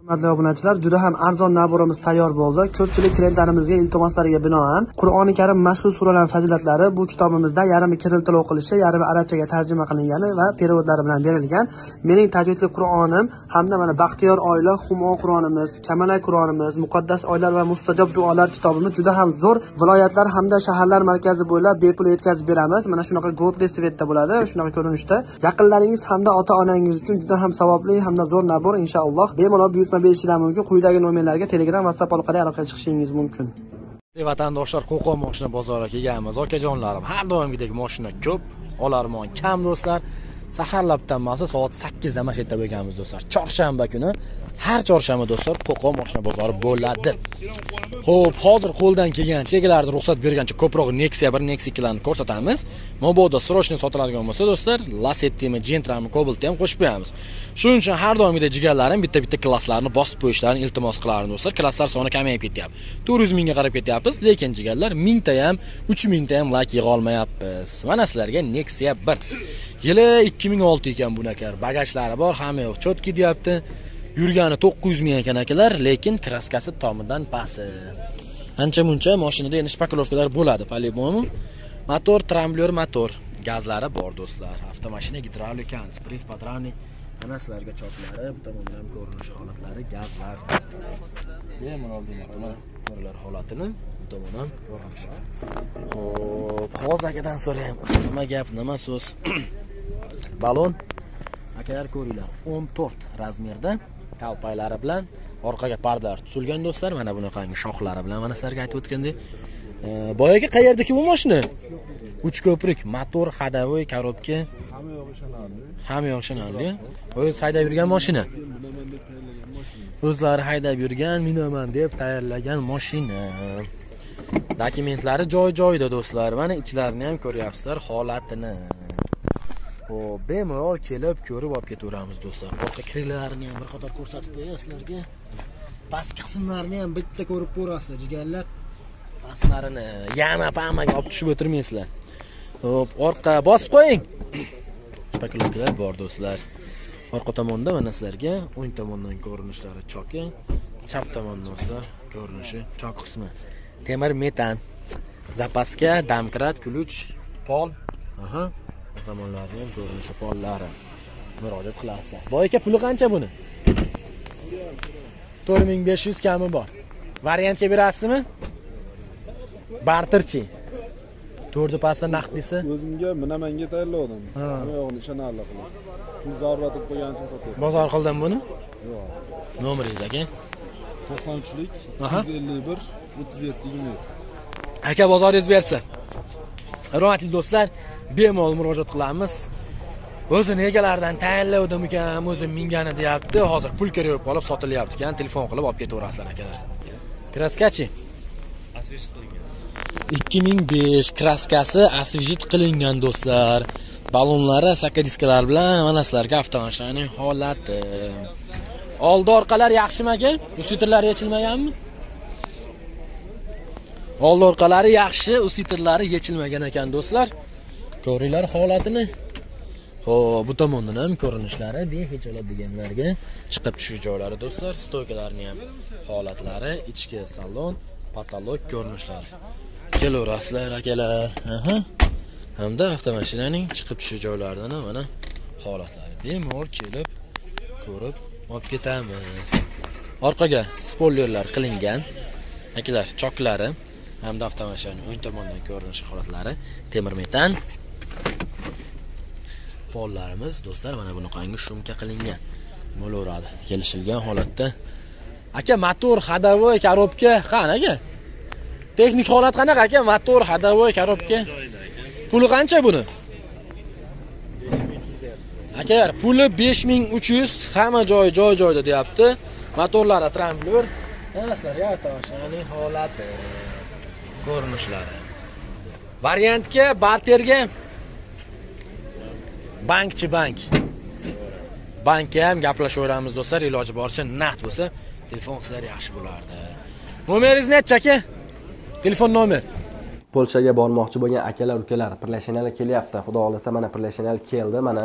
Hurmatli obunachilar, juda ham arzon naborimiz tayyor bo'ldi. Ko'pchilik klientlarimizga iltimoslariga binoan Qur'oni Karim mashhur suralarning fazilatlari bu kitobimizda yarmi kiril til o'qilishi, yarmi arabchaga tarjima qilingani va perevodlari bilan berilgan. Mening tajvidli Qur'onim hamda mana Baxtiyor oila Humo Qur'onimiz, Kamalak Qur'onimiz, Muqaddas oylar va mustajob duolar kitobimiz juda ham zo'r viloyatlar hamda shaharlar markazi bo'ylab bepul yetkazib beramiz. Mana shunaqa godli svetda bo'ladi, shunaqa ko'rinishda. Yaqinlaringiz hamda ota-onangiz uchun juda ham savobli hamda zo'r nabor inshaalloh. Bemalol buyurtma berishlari mumkin. Quyidagi nomerlarga Telegram, WhatsApp orqali aloqaga chiqishingiz mumkin. Vatandoshlar, Qo'qon moshina bozoriga kelganmiz. Okajonlarim, har doimgidek moshina ko'p, olarmon kam do'stlar. Saharlabdan masa soat 8 da mana shu yerda bo'lganmiz do'stlar. Chorshanba kuni har chorshanba do'stlar Qo'qon moshina bozori bo'ladi. Xo'p, hozir qo'ldan kelgan chegalarni ruxsat bergancha ko'proq Nexia 1, Nexia 2 larni ko'rsatamiz. Mabodo срочно sotiladigan bo'lsa do'stlar, Lasetti'mi, Gentra'mi, kobaltni ham qo'shib qo'yamiz. Shuning uchun har doimgidek jigarlarim bitta-bitta klasslarni bosib qo'yishlarini iltimos qilardim do'stlar. Klasslar soni kamayib ketyapti. 400 mingga qarab ketyapmiz, lekin jigarlar 1000 ta ham, 3000 ta ham lak yig'a olmayapmiz. Mana sizlarga Nexia 1 Yili 2006 ekan bunakar. Bagajlari bor, hamma yo'q. Chotki deyapti. Yurgani 900 ming ekan akalar, lekin kraskasi tomidan pasi. Ancha muncha mashinada endi shpaklovkalar bo'ladi, полибому. Motor, tramblyor motor. Gazlari bor do'stlar. Avtomashina gidravlika, antipriz patronnik. Mana sizlarga choplari bu tomondan ham ko'rinishi holatlari, gazlar. Bemalol demak, mana ko'rlar holatini, bu tomon ham ko'rinishi. Hozir akadan so'raymiz. Nima gap, nima so'z? balon akalar ko'ringlar 14 razmerda kalpaylari bilan orqaga pardalar tutilgan do'stlar mana bunaqangi shoxlari bilan mana sizlarga aytib o'tgandek. Boyagi qayerdaki bu mashina uch ko'prik motor ходовой коробка hamma yo'q ishonarli. Hamma yoq ishonarli. O'zi haydab yurgan mashina o'zlari haydab yurgan minaman deb tayyorlagan mashina dokumentlari joy joyida do'stlar mana ichlarini ham ko'ryapsizlar holatini Xo'p, bemalol kelib ko'rib olib ketaveramiz do'stlar. Orqa kirlarini ham bir qator ko'rsatib qo'yay sizlarga. Pastki qismlarini ham bitta ko'rib ko'rasizlar, jigarlar. Pastlarini yana pamaga olib tushib o'tirmaysizlar. Xo'p, orqa bosib qo'ying. Shpakilovkalar bor do'stlar. Orqa tomonda mana sizlarga o'ng tomondan ko'rinishlari choki, chap tomon do'stlar ko'rinishi chok qismi. Temir metan. Zapaska, damkrat, ключ, pol. Aha. Tomonlarni ham ko'rinishi pollari. Murojaat qilasizlar boy aka puli qancha buni? To'rt ming besh yuz kami bor. Variantga berasizmi? Barterchi. To'rtni pastda naqd desa o'zimga minamanga tayyorladim Ha. hamma yo'g'ini ishonarli qilib pul zarurat qilib qo'yganim uchun sotyapman bozor qildim buni? Yo'q. Nomeringiz aka? To'qson uchlik yuz ellik bir o'ttiz yetti yigirma yetti aka bozoringiz bersa hurmatli do'stlar bemalol murojaat qilamiz. O'zini egalaridan tayinlovdim ekan o'zim mingani deyapti. Hozir pul kerak bo'lib qolib sotilyapti ekan telefon qilib olib ketaverasizlar akalar. Kraskachi. Ikki ming besh kraskasi освежит qilingan do'stlar. Balonlari sakadiskalar bilan mana sizlarga avtomashinaning holati oldi orqalar yaxshimi aka usitrlari yechilmaganmi oldi orqalari yaxshi usitrlari yechilmagan ekan do'stlar ko'ringlar holatini Xo'p, bu tomondan ham ko'rinishlari behijolat deganlarga chiqib tushish joylari do'stlar, stoykalarni ham holatlari, ichki salon, patolog ko'rinishlari. Kelaverasizlar akalar. Aha. Hamda avtomashinaning chiqib tushish joylaridan ham mana holatlari. Bemalol kelib ko'rib olib ketamiz. Orqaga spoilerlar qilingan. Akalar, choklari hamda avtomashinaning o'ng tomondan ko'rinishi holatlari temir metan. Pollarimiz do'stlar mana bunaqangi shumka qilingan. Bo'laveradi? Kelishilgan holatda. Aka motor ходовой коробка qani aka texnik holat qanaqa aka? Motor ходовой коробка puli qancha buni? Akalar puli 5300 hamma joyi joy joyda deyapti. Motorlari tramblyor narsalar avtomashinaning holati. Ko'rinishlari. Variantga barterga. Bankchi bank. Bankka ham gaplashaveramiz do'stlar. Iloji boricha naqd bo'lsa telefon qilsalar yaxshi bo'lardi. Nomeringiz nechi aka? Telefon nomer. Polshaga bormoqchi bo'lgan akalar ukalar pirlashanali kelyapti. Xudo xohlasa mana pirlashanali keldi. Mana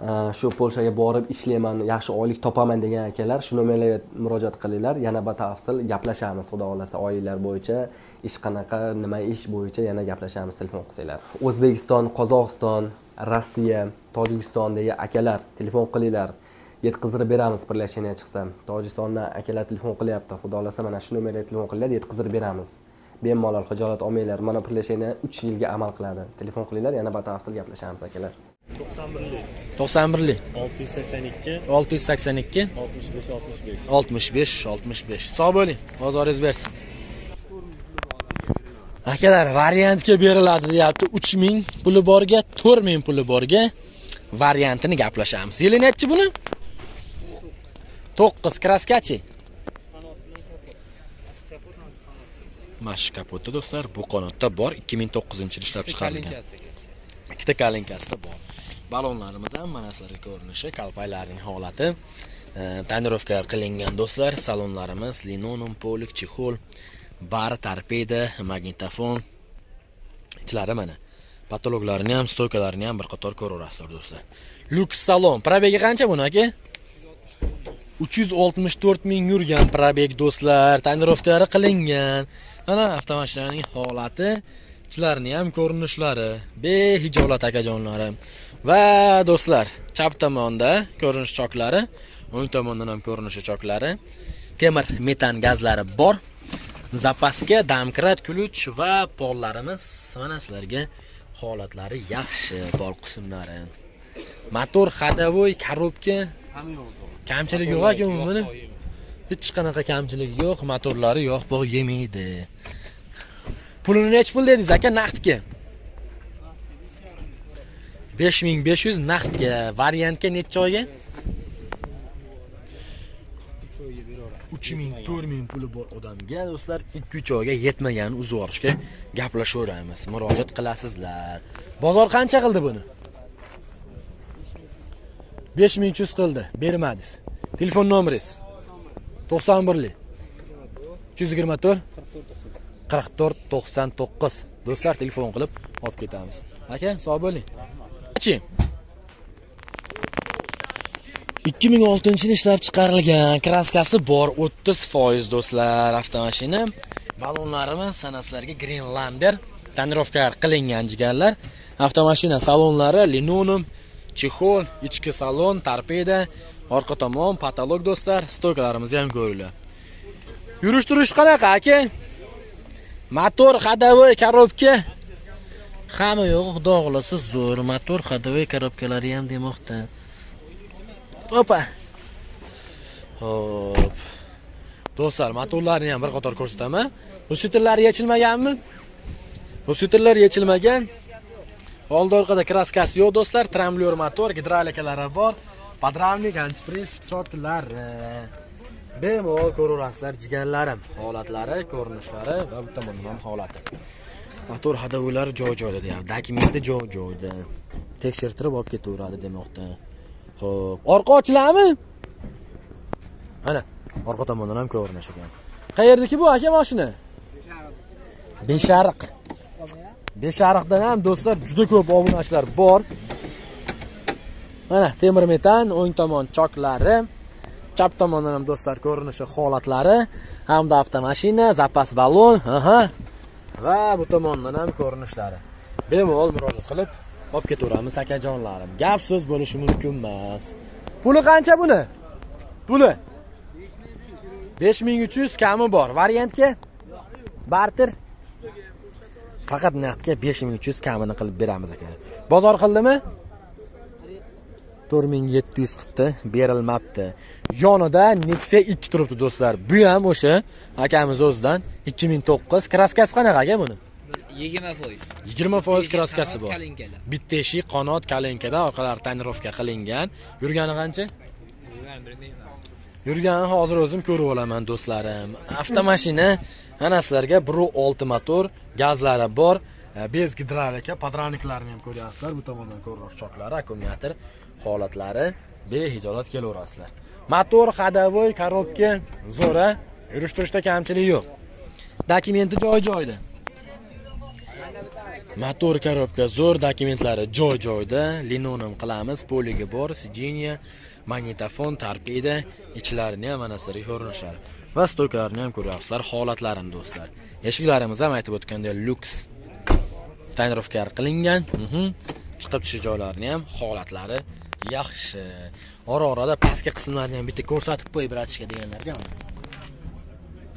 Э, shu polshaga borib ishlayman yaxshi oylik topaman degan akalar shu nomerlarga murojaat qilinglar. Yana batafsil gaplashamiz xudo xohlasa oyliklar bo'yicha ish qanaqa nima ish bo'yicha yana gaplashamiz telefon qilsanglar. O'zbekiston qozog'iston rossiya tojikistondagi akalar telefon qilinglar. Yetkazdirib beramiz приглашение chiqsa. Tojikistondan akalar telefon qilyapti. Xudo xohlasa mana shu nomerga telefon qilinglar yetkazdirib beramiz. Bemalol hijolat olmanglar mana приглашение uch yilga amal qiladi. Telefon qilinglar yana batafsil gaplashamiz akalar. To'qson birlik to'qson birlik olti yuz sakson ikki. olti yuz sakson ikki. oltmish besh oltmish besh. oltmish besh oltmish besh. Sog' bo'ling bozoringiz bersin. Akalar variantga beriladi deyapti. uch ming puli borga to'rt ming puli borga variantini gaplashamiz. Yili nechi buni? To'qqiz kraskachi mash kapoti do'stlar bu qanotda bor? ikki ming to'qqizinchi yil ishlab chiqarilgan. Ikkita kalinkasida bor balonlarimiz ham mana sizlarga ko'rinishi kalpaylarning holati. E, tonirovkalar qilingan do'stlar salonlarimiz linoleum polik chexol bar torpeda magnitofon ichlari mana. Patologlarini ham stoykalarini ham bir qator ko'raverasizlar do'stlar. Lyuks salon probegi qancha buni aka uch yuz oltmish to'rt ming yurgan probeg do'stlar tonirovkalari qilingan. Mana avtomashinaning holati ichlarini ham ko'rinishlari behijolat akajonlarim va do'stlar chap tomonda ko'rinish choklari o'ng tomondan ham ko'rinishi choklari temir metan gazlari bor. Zapaska damkrat ключ va pollarimiz mana sizlarga holatlari yaxshi pol qismlari. Motor ходовой коробка kamchiligi yo'q aka buni hech qanaqa kamchiligi yo'q motorlari yo'q bog' yemaydi pulini nechi pul dedingiz aka naqdga? Besh ming besh yuz naqdga variantga nechi oyga? uch ming to'rt ming puli bor odamga do'stlar. ikki uch oyga yetmaganini uzib yuborishga gaplashaveramiz. Murojaat qilasizlar. Bozor qancha qildi buni? besh ming uch yuz qildi. Bermadingiz. Telefon nomeringiz to'qson birlik uch yuz yigirma to'rt. qirq to'rt to'qson to'qqiz. Do'stlar telefon qilib olib ketamiz. Aka sog' bo'ling. Chi? Ikki ming oltinchi yil ishlab chiqarilgan kraskasi bor o'ttiz foiz do'stlar avtomashina. Ballonlarimiz sana sizlarga Greenlander tonirovka qilingan jigarlar. Avtomashina salonlari linoleum chexol ichki salon torpeda orqa tomon patolog do'stlar stoykalarimiz ham ko'ringlar yurish turish qanaqa aka? Motor ходовой коробка hamma yo'g'i xudo xohlasa zo'r motor ходовой коробkalari ham demoqda. Opa! Hop do'stlar motorlarni ham bir qator ko'rsataman. Usitillari yechilmaganmi? Usitillar yechilmagan. Oldi orqada kraskasi yo'q do'stlar. Tramlyor motor gidrolikalari bor. Podramnik antipris chotlari e, bemalol ko'raverasizlar jigarlarim holatlari ko'rinishlari va bitta bundan ham holati. Motor hadovilari joy joyida deyapti. Dokumenti joy joyida tekshirtirib olib ketaveradi demoqda. Ho'p orqa ochiladimi mana orqa tomondan ham ko'rinish ekan qayerniki bu aka mashina? Beshariq. Beshariqdan ham do'stlar juda ko'p obunachilar bor. Mana temir metan o'ng tomon choklari chap tomondan ham do'stlar ko'rinishi holatlari hamda avtomashina zapas ballon aha. Va bu tomondan ham ko'rinishlari. Bemalol murojaat qilib olib ketaveramiz akajonlarim. Gap so'z bo'lishi mumkin emas. Puli qancha buni? Puli? Besh ming uch yuz kami bor. Variantga? Barter? Faqat naqdga besh ming uch yuz kamini qilib beramiz aka. Bozor qildimi? To'rt ming yetti yuz qilibdi berilmabdi. Yonida nexia ikki turibdi do'stlar. Bu ham o'sha akamiz o'zidan ikki ming to'qqiz kraskasi qanaqa aka buni? Yigirma foiz. Yigirma foiz kraskasi bor. bitta eshik qanot kalinkada orqalari tonirovka qilingan. Yurgani qancha? Yurgani hozir o'zim ko'rib olaman do'stlarim. Avtomashina mana sizlarga bir olti motor gazlari bor. Bez gidrolika podramniklarni ham ko'ryapsizlar. Bu tomondan ko'rish choklari akkumulyator holatlari behijolat kelaverasizlar. Motor ходовой коробка zo'ra yurish turishda kamchilik yo'q. Dokumenti joy joyida. Motor korobka zo'r dokumentlari joy joyida. Linonim qilamiz poliga bor sijiniya magnitofon torpeda ichlarini ham mana siri ko'rinishlari va stokarni ham ko'ryapsizlar holatlarini do'stlar. Eshiklarimiz ham aytib o'tgandek lyuks tonirovka qilingan. Mhm. Chiqib tushish joylarini ham holatlari yaxshi. Ora orada pastki qismlarini ham bitta ko'rsatib qo'yib bratishka deganlarga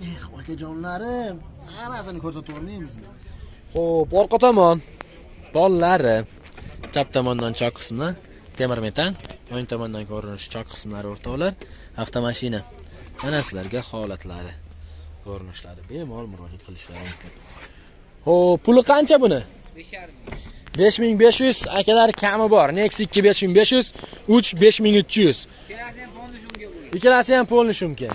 eh okajonlarim hammasini ko'rsatib olmaymizmi? Xo'p, orqa tomon. Pollari chap tomondan chok qismi temir metan o'ng tomondan ko'rinishi chok qismlari o'rtoqlar avtomashina. Mana sizlarga holatlari ko'rinishlari bemalol murojaat qilishlari mumkin. Xo'p, puli qancha buni 5500 akalar kami bor. Nexus 2 5500 3 5300 ikkalasi ham polni shumka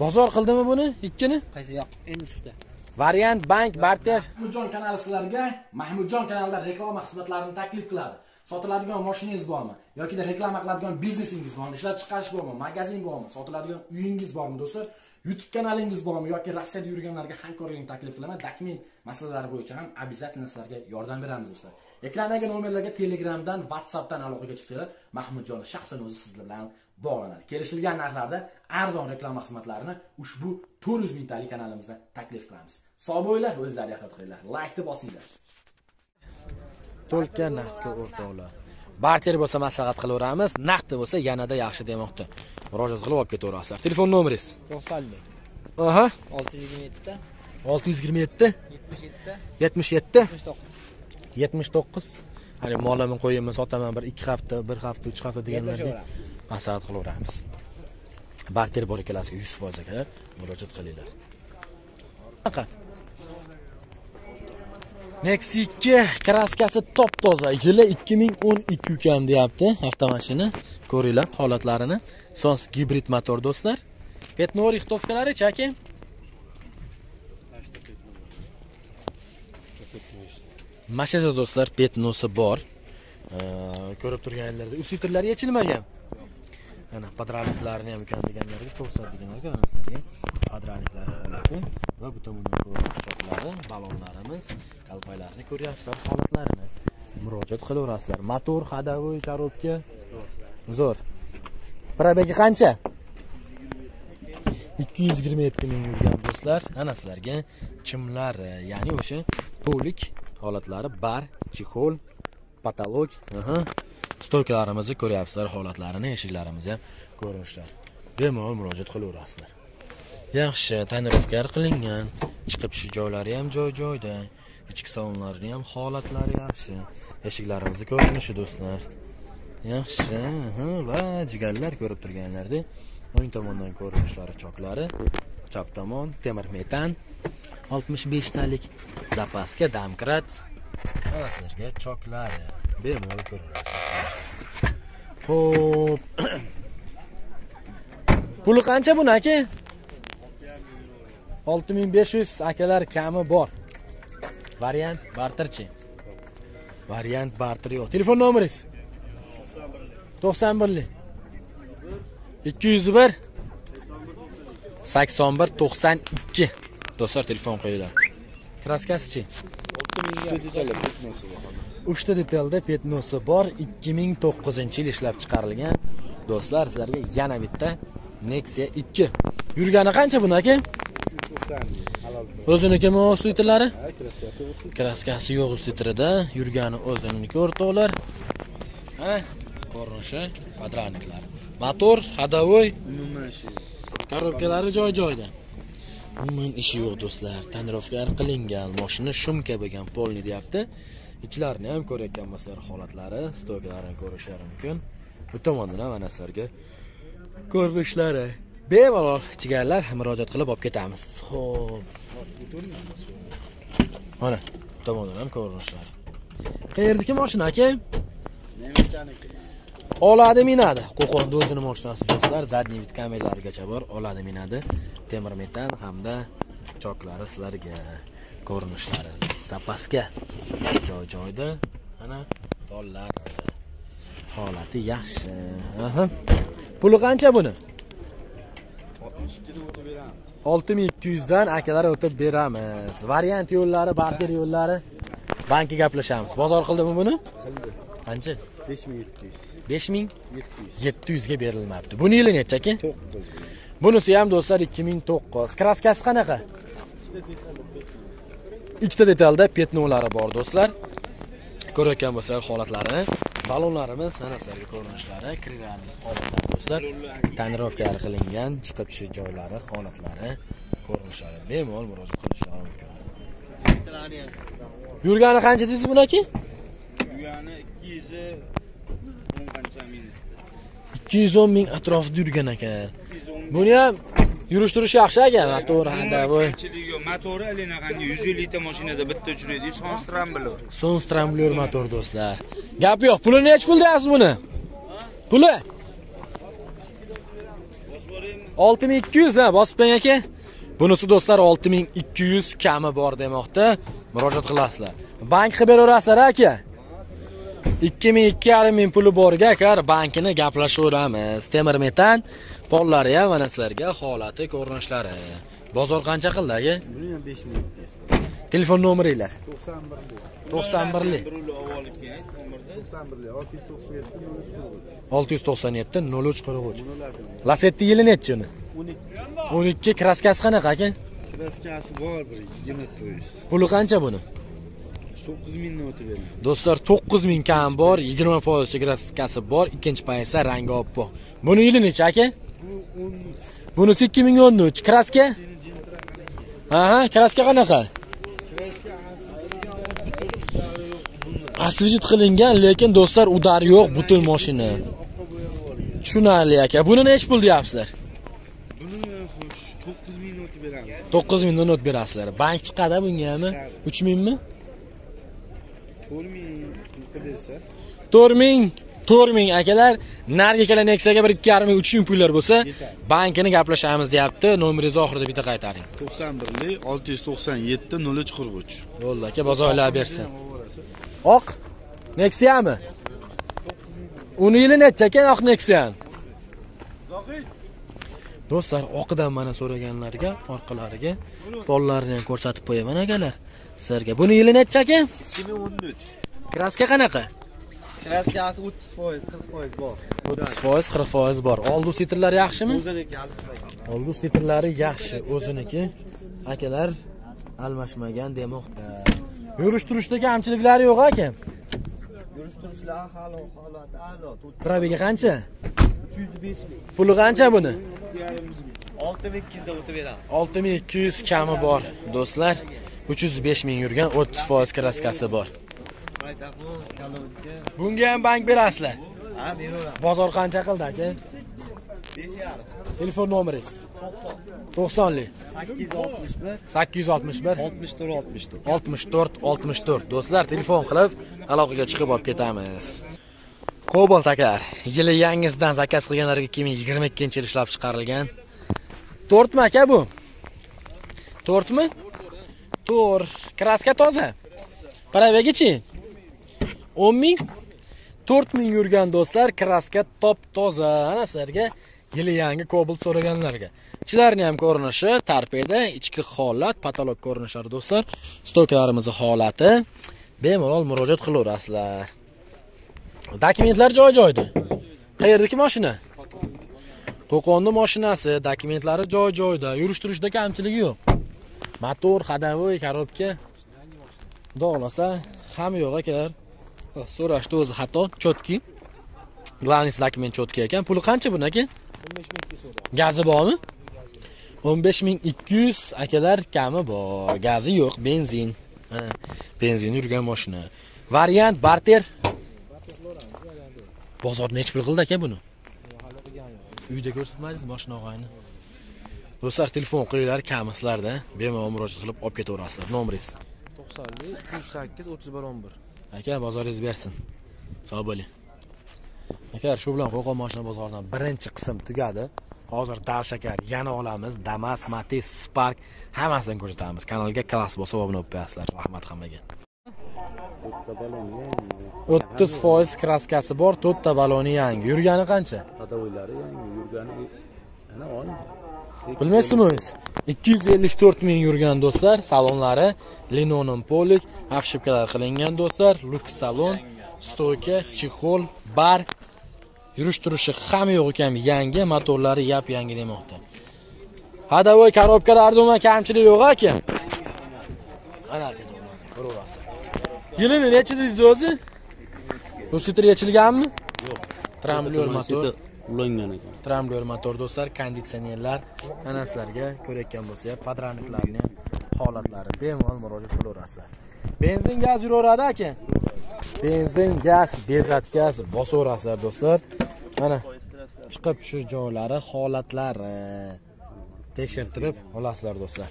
bozor qildimi buni ikkini? Qaysi yo'q, endi chiqdi. variant bank barter. mahmudjon kanali sizlarga mahmudjon kanalida reklama xizmatlarini taklif qiladi. Sotiladigan mashinangiz bormi? Yokida reklama qiladigan biznesingiz bormi? Ishlab chiqarish bormi? Magazin bormi? Sotiladigan uyingiz bormi do'stlar? Youtube kanalingiz bormi? Yoki rossiyada yurganlarga hamkorlikni taklif qilaman. Dokument masalalari bo'yicha ham обязательно sizlarga yordam beramiz do'stlar. Ekrandagi nomerlarga telegramdan whatsappdan aloqaga chiqsanglar mahmudjon shaxsan o'zi sizlar bilan bog'lanadi. Kelishilgan narxlarda arzon reklama xizmatlarini ushbu 400 mingtalik kanalimizda taklif qilamiz. Sog' bo'linglar o'zlariga ehtiyot qilinglar laykni bosinglar. To'lka naqdga o'rtoqlar barter bo'lsa maslahat qilaveramiz naqdi bo'lsa yanada yaxshi demoqda. Murojaat qilib olib ketaverasizlar telefon nomeringiz? 90 aha. 627 627 77 77 79. 79 hali molimni qo'yimni sotaman bir 2 hafta 1 hafta 3 hafta deganlarga Gaplashaveramiz. maslahat qilaveramiz. Barter bor ikkalasiga 100% aka murojaat qilinglar. Qanaqa Nexus 2 kraskasi top toza yili 2012 ukam deyapti avtomashina. Ko'ringlar holatlarini. Sons gibrid motor do'stlar. Petno rixtovkalari chaki mashinada do'stlar petnosi bor. Ko'rib turganlaringlarda usvitrlari yechilmagan. Ana podramniklarini ham ukam deganlarga ko'rsatganlarga ana sizlarga podramniklari va bu tomondan ko'rinish choklari ballonlarimiz ko'ryapsizlar holatlarini. Murojaat qilaverasizlar. Motor ходовой коробка zo'r. Probegi qancha? 227 ming yurgan do'stlar ana sizlarga chimlari ya'ni o'sha to'lik holatlari bar chexol patolog aha. Stoykalarimizni ko'ryapsizlar holatlarini eshiklarimiz ham ko'rinishlar bemalol murojaat qilaverasizlar. Yaxshi tonirovkar qilingan. Chiqib tushish joylari ham joy joyida ichki salonlarni ham holatlari yaxshi. Eshiklarimizni ko'rinishi do'stlar. Yaxshi va jigarlar ko'rib turganlarda o'ng tomondan ko'rinishlari choklari chap tomon temir metan 65 talik. Zapaska damkrat mana sizlarga choklari. Bemalol ko'raverasiz ho'p puli qancha buni aka 6500 akalar kami bor. Variant barterchi. Variant barter yo'q. Telefon nomeringiz 91. 91 lik 201 81 92 do'stlar telefon qo'yinglar. Kraskasichi uchta detalda petnosi bor. 2009 yil ishlab chiqarilgan. Do'stlar sizlarga yana bitta Nexia 2 yurgani qancha buni aka o'zinikimi usvitrlari kraskasi yo'q usvitrida yurgani o'ziniki o'rtoqlar. Ha ko'rinishi kvadratniklar motor ходовой umuman ishi korobkalari joy joyida umuman ishi yo'q do'stlar. Tonirovkalar qilingan mashina shumka bo'lgan polni deyapti. Ichlarini ham ko'rayotgan bo'lsalar holatlari stoklarini ko'rishlari mumkin. Bu tomondan ham mana sizlarga ko'rinishlari bemalol chigarlar murojaat qilib olib ketamiz. Ho'p mana bu tomondan ham ko'rinishlari. Qayerniki moshina aka? Nemechaniki oladi minadi. Qo'qonda o'zini mashinasi do'stlar задний вид kameralarigacha bor. Oladi minadi. Temir metan hamda choklari sizlarga. Ko'rinishlari zapaska joy joyda mana pollar holati yaxshi. Aha. Puli qancha buni? olti ming ikki yuzdan akalar o'tib beramiz. Variant yo'llari barter yo'llari. Bankka gaplashamiz. Bozor qildimi buni? Qancha? besh ming yetti yuz besh ming yetti yuz. yetti yuzga berilmabdi. Buni yili nechi aka to'qqiz bunisi ham do'stlar ikki ming to'qqiz. Kraskasi qanaqa? Ikkita detalda petnolari bor do'stlar. Ko'rayotgan bo'lsanglar holatlarini. Balonlarimiz mana sizlarga ko'rinishlari kirganli holatlari do'stlar. Tonirovkalari qilingan chiqib tushish joylari holatlari ko'rinishlari bemalol murojaat qilishlari mumkin. Yurgani qancha deysiz buni aka yugani ikki yuz ikki yuz o'n ming atrofida yurgan ekan buni ham yurish turish yaxshi aka motori yo'q. Motori alinaqangi 150 litre mashinada bitta uchraydi. Sonstram bilan. Son stramblyor motor do'stlar. Gap yo'q. Puli necha pul deyapsiz buni? Puli? 6200 ha, bosib bering aka. Bunisi do'stlar 6200 kami bor demoqda. Murojaat qilasizlar. Bank qilib beraverasizlar aka. 2000 ming puli borga akar bankini gaplashaveramiz. Temir metan pollari ham mana sizlarga holati, ko'rinishlari. Bozor qancha qildi aka? buni ham besh ming yetti yuz Telefon nomeringlar. to'qson birlik 91lik. Ruli avval kerak to'mirda. to'qson birlik olti yuz to'qson yetti nol uch qirq uch 697 0343. Lasetti yili nechi uni? o'n ikki 12 kraskasi qanaqa aka? kraskasi bor bir yigirma foiz Puli qancha buni? To'qqiz mingdan o'tib beradi Do'stlar 9000 kam bor, 20% kraskasi bor, ikkinchi paysa rangi oppoq. Buni yili necha aka? bu o'n uch Bunisi 2013. Kraska? Aha, kraska qanaqa? Asvijit qilingan, lekin do'stlar udar yo'q butun mashina. Tushunarli aka. Buni necha pul deyapsizlar? to'qqiz mingdan o'tib beramiz 9000 dan o'tib berasizlar. Bank chiqadi bunga mi? 3000 mi? To'rt ming qilib bersa? 4000 4000 akalar. Narga kela Nexaga 1.5 ming 3000 pullar bo'lsa bankini gaplashamiz deyapti. Nomeringizni oxirida bitta qaytaring. To'qson birlik olti yuz to'qson yetti nol uch qirq uch. Bo'ldi aka bozorlab bersin. oq? Nexiyami uni yili necha aka? Oq Nexia do'stlar oqidan mana so'raganlarga orqalariga pollarini ham ko'rsatib qo'yaman akalar sizlarga buni yili necha aka ikki ming o'n uch kraska qanaqa kraskasi o'ttiz foiz qirq foiz bor 30% 40% bor oldi sitrlar yaxshimi o'ziniki Olgus titrlari yaxshi, o'ziniki. Akalar almashmagan demoqda. Yurish turishdagi kamchiliklari yo'q aka. yurish turishlar aholi holati a'lo Probiga qancha? uch yuz besh ming Puli qancha buni? olti ming ikki yuzda o'tib beramiz 6200 kami bor, do'stlar. 305 ming yurgan 30% kraskasi bor. Bunga ham bank berasizlar. ha beraveramiz Bozor qancha qildi aka? besh yarim Telefon nomeringiz? 90lik sakkiz yuz oltmish bir. 861 oltmish to'rt oltmish to'rt. 64 64 do'stlar telefon qilib aloqaga chiqib olib ketamiz. Cobalt akalar yili yangisidan zakaz qilganlarga 2022 yil ishlab chiqarilgan. 4 mi aka bu? 4 mi 4 kraska toza Paravegichi 10 ming 4 ming yurgan do'stlar kraska top toza ana sizlarga yili yangi Cobalt so'raganlarga Ichlarni ham ko'rinishi, tarpeda, ichki holat, patolog ko'rinishlari do'stlar. Stokalarimiz holati bemalol murojaat qilaverasizlar. Dokumentlar joy-joyda. Qayerdagi mashina? Qo'qonda mashinasi, dokumentlari joy-joyda, yurish-turishda kamchiligi yo'q. Motor, hadavoy, korobka dog'lasa ham yo'q akalar. So'rashdi o'zi xato, chotki. Главный dokument chotki ekan. Puli qancha buni aka? 15 ming Gazi bormi? 15200 akalar kami bor. Gazi yo'q, benzin. Benzin yurgan mashina. Variant barter. Bozor nech pul qildi aka buni? Uyda ko'rsatmadingiz mashina og'ayni. Do'stlar telefon qilinglar kamislarda, bemalol murojaat qilib olib ketaverasizlar. Nomeringiz. 90 308 31 11 Aka bozoringiz bersin. Sog' bo'ling. Aka, shu bilan Qo'qon mashina bozoridan birinchi qism tugadi. Hozir Darshakar yana olamiz. Damas, Matiz, Spark hammasini ko'rsatamiz. Kanalga klass bosib obuna bo'lib qo'yasizlar. Rahmat hammaga. 30% kraskasi bor, to'rtta baloni yangi. Yurgani qancha? hadovoylari yangi yurgani ana oy Bilmaysizmi? O'zingiz? 254 ming yurgan do'stlar salonlari linonim polik afshipkalar qilingan do'stlar luks salon stoyka chexol bar yurish turishi hamma yo'q ekan yangi motorlari yap yangi demoqda. Hadavoy korobkalarda umuman kamchilik yo'q aka mana akajonlar ko'raverasiz yilini dedingiz o'zi bu sitr yechilganmi yo'q. Tramblyor motor ulangan ekan. Tramblyor motor do'stlar konditsionerlar mana sizlarga ko'rayotgan bo'lsa podranniklarni holatlari bemalol murojaat qilaverasizlar. Benzin gaz yuraveradi aka. Benzin gaz bezatkasi bosaverasizlar do'stlar. Mana chiqib shu joylari holatlari tekshirtirib olasizlar do'stlar.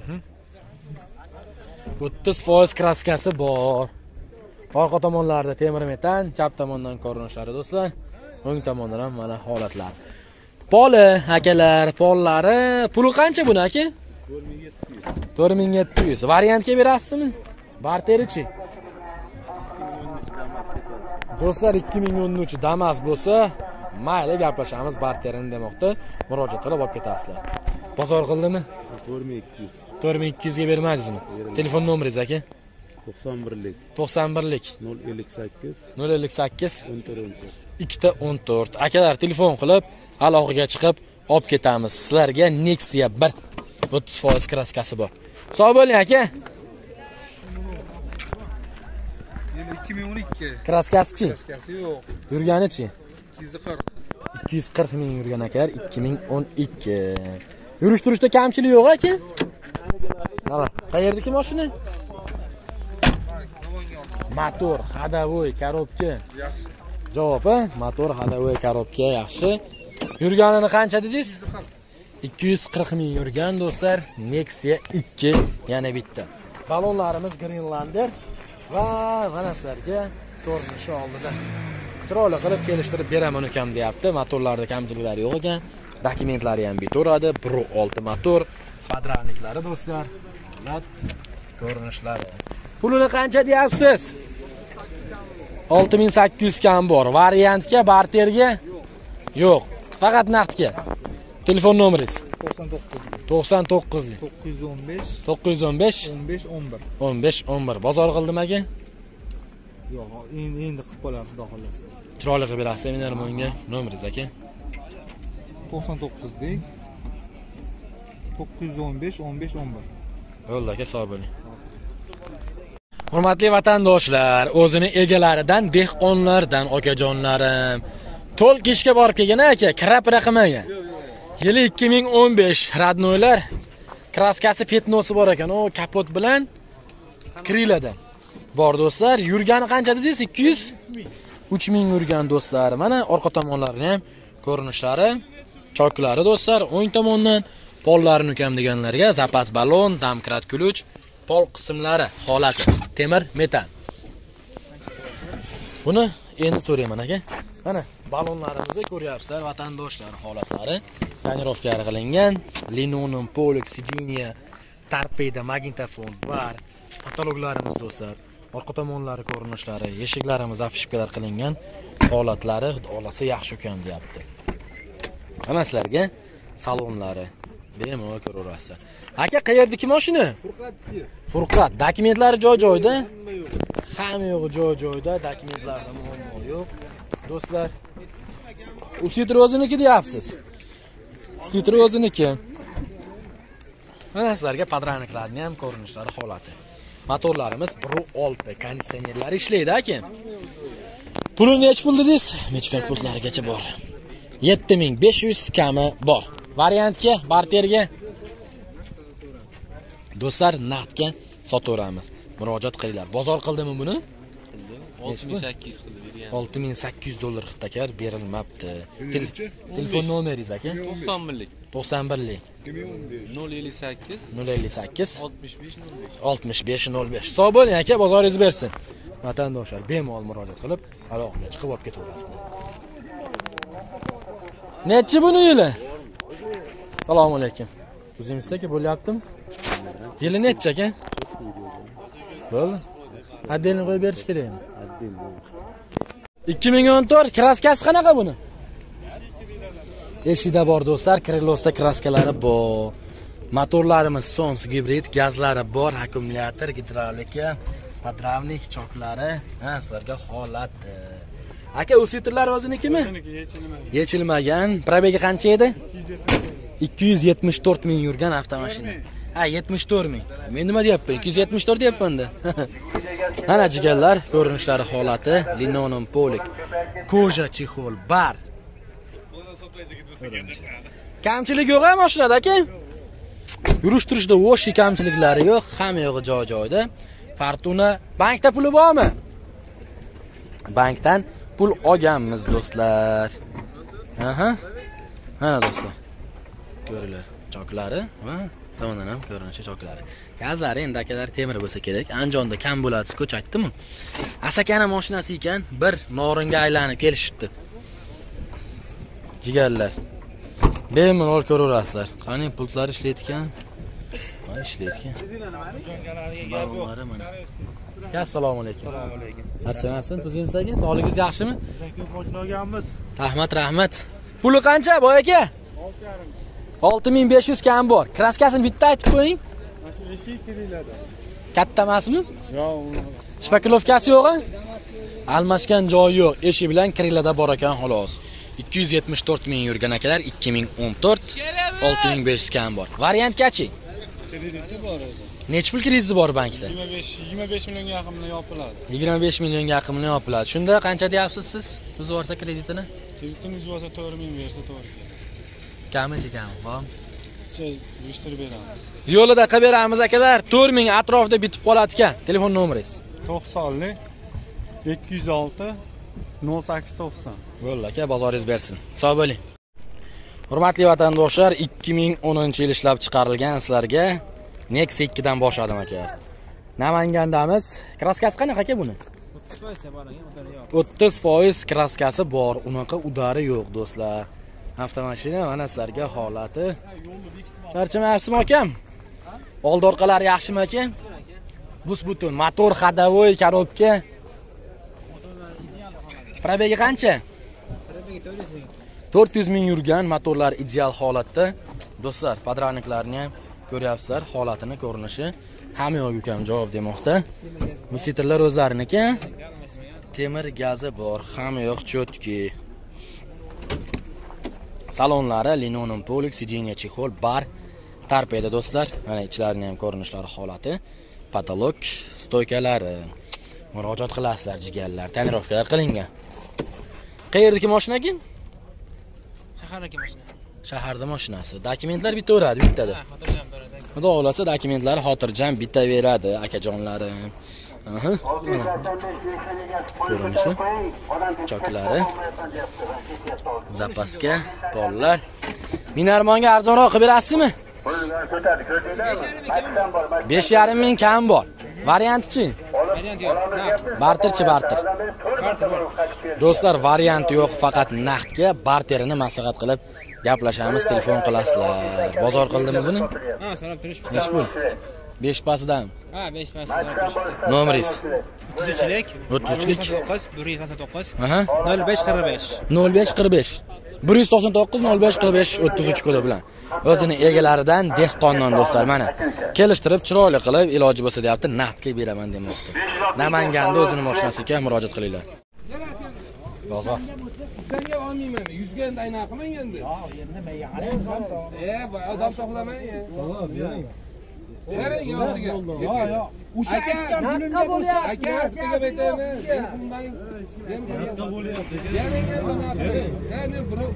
Mhm. o'ttiz foiz kraskasi bor. Orqa tomonlarida temir metan chap tomondan ko'rinishlari do'stlar. O'ng tomondan ham mana holatlar. Poli akalar pollari puli qancha buni aka to'rt ming yetti yuz. Variantga berasizmi? Barterichi. Do'stlar ikki ming o'n uch damas bo'lsa mayli gaplashamiz barterini demoqda. Murojaat qilib olib ketasizlar. Bozor qildimi? To'rt ming ikki yuz. To'rt ming ikki yuzga bermadingizmi telefon nomeringiz aka? To'qson birlik. To'qson birlik. Nol ellik sakkiz. Nol ellik sakkiz. O'n to'rt o'n to'rt ikkita o'n to'rt. Akalar telefon qilib aloqaga chiqib olib ketamiz. Sizlarga nexia bir o'ttiz foiz kraskasi bor. Sog' bo'ling aka. Ikki ming o'n ikki. Kraskasichi kaskasi yo'q. Yurganichi ikki yuz qirq. Ikki yuz qirq ming yurgan akalar ikki ming o'n ikki. Yurish turishda kamchilik yo'q aka. Mana qayerdaki moshina? Motor ходовой коробка javob a motor ходовой коробка yaxshi. Yurganini qancha dedingiz? Ikki yuz qirq ming yurgan do'stlar nexia ikki yana bitta. Balonlarimiz greenlander va mana sizlarga ko'rinishi oldida. Chiroyli qilib kelishtirib beraman ukam deyapti. Motorlarda kamchiliklari yo'q ekan. Dokumentlari ham bitaveradi pro olti motor podravniklari do'stlar ko'rinishlari. Pulini qancha deyapsiz? Olti ming sakkiz yuz kam bor. Variantga barterga? Yo'q. Faqat naqdga telefon nomeringiz? to'qson to'qqiz to'qson to'qqiz to'qqiz yuz o'n besh. to'qqiz yuz o'n besh o'n besh o'n bir. O'n besh o'n bir bozor qildim aka. Yo'q endi endi qilib qo'yamiz xudo xohlasa chiroyli qilib berasiz seminarmonga nomeringiz aka? to'qson to'qqizlik. to'qqiz yuz o'n besh o'n besh o'n bir. Yo'lda aka sog' bo'ling hurmatli vatandoshlar o'zini egalaridan dehqonlardan okajonlarim. To'lk ishga borib kelgan aka kirab raqamaga yili ikki ming o'n besh radnoylar. Kraskasi petnosi bor ekan u kapot bilan krilada. Bor do'stlar yurgani qancha dedingiz ikki yuz uch ming yurgan do'stlar. Mana orqa tomonlarini ham ko'rinishlari. Choklari do'stlar o'ng tomondan pollarini ukam deganlarga zapas ballon damkrat ключ pol qismlari holati. Temir metan. Buni endi so'rayman aka. Mana ballonlarimizni ko'ryapsizlar vatandoshlar holatlari. Tonirovkalari qilingan linonim polik sidiniya torpeda magnitofon bar kataloglarimiz do'stlar orqa tomonlari ko'rinishlari eshiklarimiz afishkalar qilingan holatlari xudo xohlasa yaxshi ekan deyapti. Mana sizlarga salonlari bemalol ko'raverasizlar aka qayerdagi moshina furqat. Dokumentlari joy joyida? Hamma yo'g'i joy joyida. Dokumentlarda muammo yo'q. Do'stlar u sitr o'ziniki deyapsiz. Sitr o'ziniki. Mana sizlarga podranniklarni ham ko'rinishlari holati. Motorlarimiz pro olti konditsionerlari ishlaydi aka puli nechi pul dedingiz mechka pultlarigacha bor. Yetti ming besh yuz kami bor variantga barterga. Do'stlar naqdga sotaveramiz. Murojaat qilinglar. Bozor qildimi buni? Olti ming sakkiz yuz olti ming sakkiz yuz dollar qilibdi aka berilmabdi Tel- telefon nomeringiz aka? To'qson birlik. To'qson birlik. Nol ellik sakkiz. Nol ellik sakkiz. Oltmish besh oltmish besh nol besh. Sog' bo'ling aka bozoringiz bersin. Vatandoshlar bemalol murojaat qilib aloqaga chiqib olib ketaverasizlar. Nechi buni yili assalomu alaykum. O'zingiz aka bo'lyaptimi? Yili nechi aka bo'ldi. Отдельно qo'yib berish kerakmi ikki ming o'n to'rt kraskasi qanaqa buni? Eshikda bor do'stlar. Krilosda kraskalari bor. Motorlarimiz sons gibrid gazlari bor. Akkumulyator gidravlika podravnik choklari. Ha sizlarga holat. Aka u sitrlar o'zinikimi yechilmagan. Probegi qancha edi ikki yuz yetmish to'rt ming yurgan avtomashina. Ha yetmish to'rt ming. Men nima deyapman? Ikki yuz yetmish to'rt deyapmanda mana jigarlar ko'rinishlari holati linoleum polik koja chexol bar. Kamchilik yo'q a mashinada aka. Yurish turishda вообще kamchiliklari yo'q hamma yog'i joy joyida fortuna bankda puli bormi? Bankdan pul olganmiz do'stlar. Aha. Mana do'stlar. ko'rilar choklari va tomondan ham ko'rinishi choklari. Gazlari endi akalar temir bo'lsa kerak. Andijonda kam bo'ladi-ku, aytdimi asakani mashinasi ekan bir noringa aylanib kelishibdi. Jigarlar. Bemalol ko'raverasizlar qani pultlari ishlaydi ekan mana ishlaydi ekan gap yo'q. assalomu alaykum. Assalomu alaykum. Charchamasdan tuzimsiz aka sog'lig'ingiz yaxshimi? Sekin qo'shni rahmat rahmat. Puli qancha boy aka olti yarim. 6500 kam bor. Kraskasini bitta aytib qo'ying. Mana shu eshik. Katta emasmi? Yo'q. Shpakilovkasi yo'q-a? Almashgan joyi yo'q. Eshik bilan kirilada bor ekan xolos. 274 ming yurgan akalar 2014 6500 kam bor. Variantgachi? Krediti bor o'zi. Necha pul krediti bor bankda? 25 25 millionga yaqin bilan yopiladi. 25 millionga yaqin bilan yopiladi. Shunda qancha deyapsiz siz? Yuborsa kreditini? Kreditini yuborsa 4 ming bersa to'g'ri chekamiz chekamiz bormi uyushtirib beramiz yo'lida qilib beramiz akalar. To'rt ming atrofida bitib qoladi ekan telefon nomeringiz to'qsonlik ikki yuz olti nol sakkiz to'qson. Bo'ldi aka bozoringiz bersin. Sog' bo'ling. Hurmatli vatandoshlar ikki ming o'ninchi yil ishlab chiqarilgan sizlarga nexia ikkidan boshladim aka. Namangandamiz. Kraskasi qanaqa aka buni? O'ttiz foiz kraskasi bor. Unaqa udari yo'q do'stlar. Avtomashina mana sizlarga holati. Charchamayapsizmi akam? Old orqalari yaxshimi aka bus butun motor ходовой коробка probegi qancha? To'rt yuz ming yurgan motorlar ideal holatda. Do'stlar podravniklarni ham ko'ryapsizlar holatini ko'rinishi hamma yo'q ukam javob demoqda. Musitrlar o'zlariniki? Temir gazi bor hamma yoq cho'tki. Salonlari linoleum polik сиденье chexol bar tarpeda do'stlar mana ichlarini ham ko'rinishlari holati potolok stoykalari murojaat qilasizlar jigarlar tonirovkalar qilingan. Qayerdagi mashina ekan shaharga mashina shaharda mashinasi dokumentlar bitaveradi bittada xudo xohlasa dokumentlari xotirjam bitaveradi akajonlarim Aha. ko'rinishi. Choklari. Zapaska pollar minarmonga arzonroq qilib berasizmi? Besh yarim ming kam bor. Variantchi barterchi barter. Do'stlar varianti yo'q faqat naqdga barterini maslahat qilib gaplashamiz telefon qilasizlar. Bozor qildimi buni? Ha so'rab turishibdi nechi pul besh pasdan ha besh nomeringiz o'ttiz uchlik o'ttiz uchlik to'qqiz bir yuz to'qson to'qqiz nol besh qirq besh nol besh qirq besh bir yuz to'qson to'qqiz nol besh qirq besh o'ttiz uch kodi bilan o'zini egalaridan dehqondan do'stlar mana kelishtirib chiroyli qilib iloji bo'lsa deyapti naqdga beraman demoqda namanganda o'zini mashinasi ekan murojaat qilinglar bozor senga olmayman yuzga endi aynan qilmang endi e bu odam to'xtamang bering oldiga o'sha aytgan pulimga bo'lsa aka aytaymi bering endi endi birov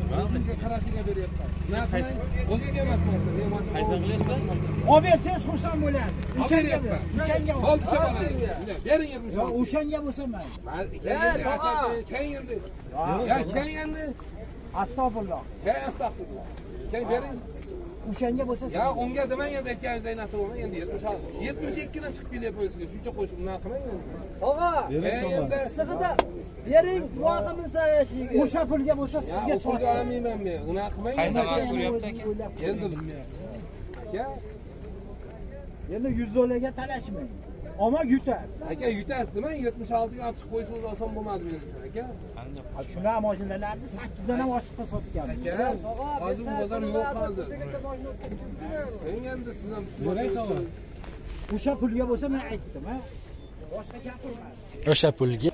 qarashiga beryapman o'zingga emas qaysi qilyapsan olib bersangiz xursand bo'ladi olib beryapman o'shanga olib bering o'shanga bo'lsa mayli keling endi keling endi astag'firulloh he astag'firulloh keling bering o'shanga bo'lsa Ya unga demang endi aytganingiz aynan to'g'ri endi yetmish ikkidan chiqib kelyapti sizga shuncha qo'shib unaqa qilmang og'a endi sig'ida bering duo qilmasa yashayga o'sha pulga bo'lsa ya sizga pulga olmayman men unaqa qilmang Qaysi nafas ko'ryapti aka? endi endi yuz dollarga talashmang Ammo yutasiz. aka yutasiz nima yetmish oltiga olib chiqib qo'yishingiz oson bo'lmadi men uchun aka Shunaqa mashinalarni 8 dan ham ochiqqa sotganmiz. aka hozir bu bozor yo'q hozir endi siz ham tushunmayapsiz O'sha pulga bo'lsa men aytdim, ha. Boshqa gapirmadim. o'sha pulga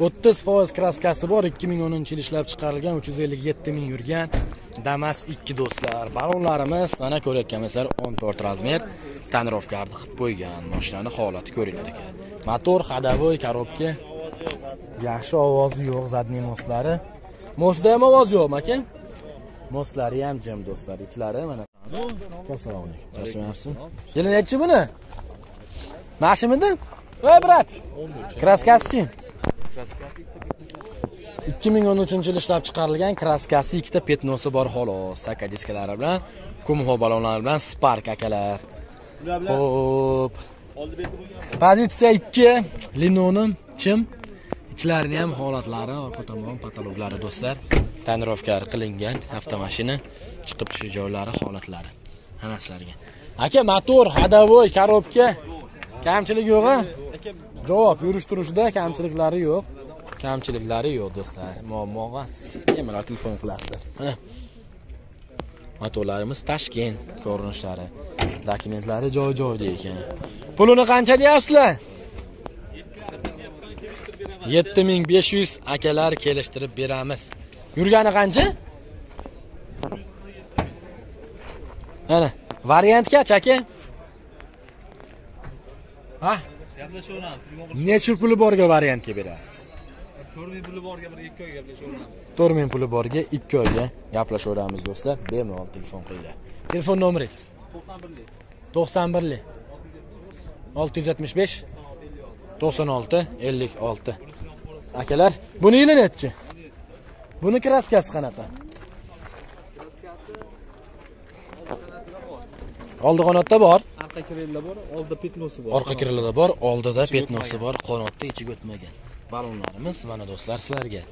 30% kraskasi bor 2010 yil ishlab chiqarilgan 357 ming yurgan damas 2 do'stlar balonlarimiz mana ko'rayotganingizlar 14 razmer tonirovkarni qilib qo'ygan mashinani holati ko'ringlar ekan. Motor ходовой коробка yaxshi ovozi yo'q zadniy mostlari mostda ham ovoz yo'qmi aka. Mostlari ham jim do'stlar ichlari mana. Assalomu alaykum. Yaxshimayapsiz yili nechi buni? Mashimidi voy brat. Kraskasichi 2013 yil ishlab chiqarilgan kraskasi ikkita petnosi bor xolos. Saka diskalari bilan kumho balonlari bilan spark akalar Xo'p. Pozitsiya 2 linonim chim ichlarini ham holatlari orqa tomon patologlari do'stlar. Tonirovka qilingan avtomashina chiqib tushish joylari holatlari mana sizlarga aka motor ходовой коробка kamchilik yo'q a javob yurish turishida kamchiliklari yo'q. Kamchiliklari yo'q do'stlar. Muammo emas. Bemalol telefon qilasizlar. Mana. Motorlarimiz Toshkent ko'rinishlari dokumentlari joy joyida ekan. Pulini qancha deyapsizlar? 7500 akalar kelishtirib beramiz. Yurgani qancha? Mana variantgachi aka ha? Necha puli borga variantga berasiz? To'rt ming puli borga bir ikki oyga gaplashaveramiz. To'rt ming puli borga ikki oyga gaplashaveramiz do'stlar. Bemalol telefon qilinglar. Telefon nomeringiz to'qson birlik. To'qson birlik. Olti yuz yetmish besh. To'qson olti ellik olti. Akalar buni yili nechi buni kraskasi qanaqa oldi qanotda bor? Arqa kirella bor, oldida petnosi bor. orqa kirillada bor oldida petnosi bor qanotda ichiga o'tmagan. Balonlarimiz mana do'stlar sizlarga.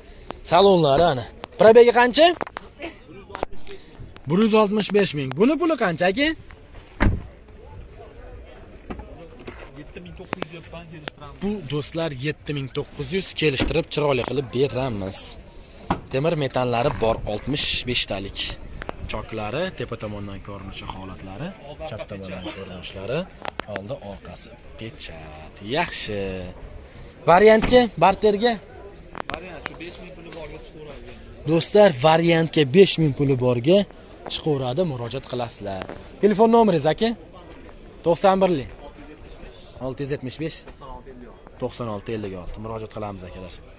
Salonlari ana. Probegi qancha? Bir yuz oltmish besh ming. Buni puli qancha aka yetti ming to'qqiz yuz deyapman kelishtiramiz bu do'stlar yetti ming to'qqiz yuz kelishtirib chiroyli qilib beramiz. Temir metallari bor 65 talik choklari tepa tomondan ko'rinishi holatlari chap tomondan ko'rinishlari oldi orqasi pechat. Yaxshi. Variantga barterga. Variant shu besh ming puli borga chiqaveradi do'stlar variantga besh ming puli borga chiqaveradi murojaat qilasizlar. Telefon nomeringiz aka to'qson birlik olti yuz yetmish besh. To'qson olti ellik olti. Murojaat qilamiz akalar